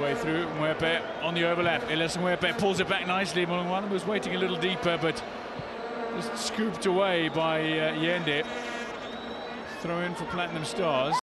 Way through, Mwepe on the overlap. Elias Mwepe pulls it back nicely. Mulungwan was waiting a little deeper, but just scooped away by uh, Yende. Throw in for Platinum Stars.